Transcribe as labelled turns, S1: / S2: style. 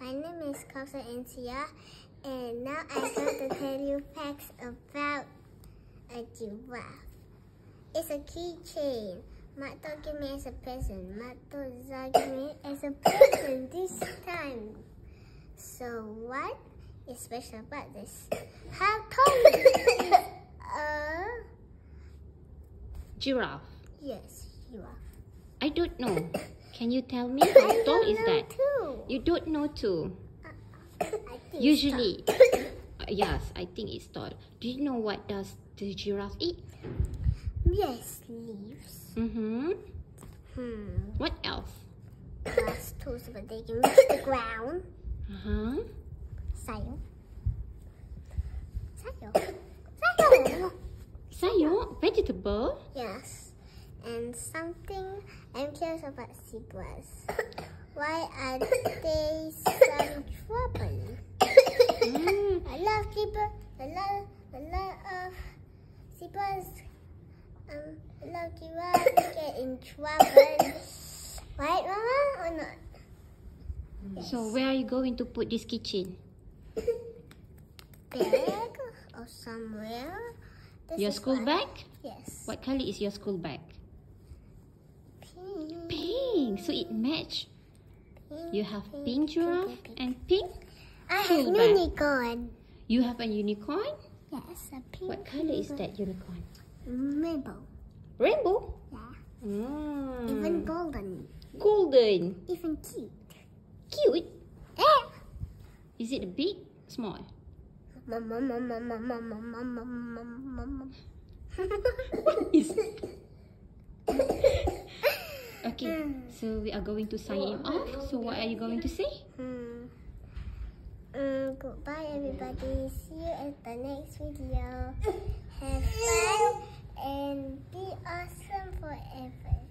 S1: My name is Kausar Insiyah, and now I'm going to tell you facts about a giraffe. It's a keychain. Mato gave me as a present. Mato gave me as a present this time. So what is special about this? How tall is? Uh,
S2: Giraffe.
S1: yes, giraffe.
S2: I don't know. Can you tell me how tall is that?
S1: Too.
S2: You don't know too.
S1: I think it's
S2: Usually, uh, yes, I think it's tall. Do you know what does the giraffe eat?
S1: Yes, leaves.
S2: Mm-hmm.
S1: Hmm.
S2: What else?
S1: Tools, can reach the ground.
S2: Uh-huh.
S1: Sayo. Sayo. Sayo.
S2: Sayur, vegetable.
S1: Yes. And something I'm curious about zebras. Why are they some trouble?
S2: Mm.
S1: I love zebra. I love a lot of zebras. Um, a lot of giraffes get in trouble. Right, Mama, or not?
S2: So where are you going to put this kitchen?
S1: Bag or somewhere. This
S2: Your school bag?
S1: Yes.
S2: What color is your school bag?
S1: Pink.
S2: Pink. So it match. You have pink giraffe and pink.
S1: I have unicorn.
S2: You have a unicorn.
S1: Yes, a pink.
S2: What color is that unicorn?
S1: Rainbow.
S2: Rainbow.
S1: Yeah.
S2: Mm.
S1: Even golden.
S2: golden.
S1: Even cute.
S2: Cute.
S1: Eh.
S2: Is it big? Small.
S1: Mama, mama, mama,
S2: Okay, hmm. so we are going to sign him off. So what are you going to say?
S1: Hmm. Um, goodbye everybody. See you at the next video. Have fun and be awesome forever.